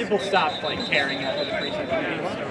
people stopped like caring after the preseason games.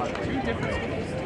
Two different schools.